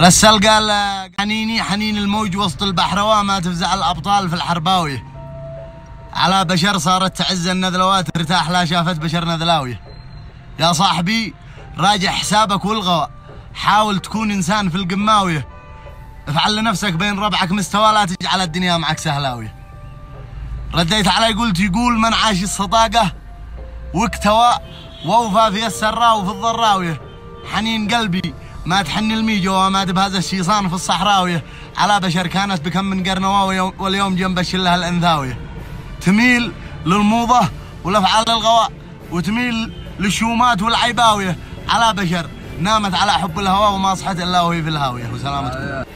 رسل قال حنيني حنين الموج وسط البحر وما تفزع الأبطال في الحرباويه على بشر صارت تعز النذلوات ارتاح لا شافت بشر نذلاويه يا صاحبي راجع حسابك والغوى حاول تكون إنسان في القماويه افعل لنفسك بين ربعك مستوى لا تجعل الدنيا معك سهلاويه رديت علي قلت يقول من عاش الصداقة واكتوى ووفى في السراء وفي الضراويه حنين قلبي ما تحني الميجو وما بهذا الشيصان في الصحراوية. على بشر كانت بكم من قرنواويه واليوم جنب الشلة الأنثاوية. تميل للموضة والأفعال الغواء وتميل للشومات والعيباوية. على بشر نامت على حب الهواء وما صحت إلا وهي في الهاوية. وسلامتكم.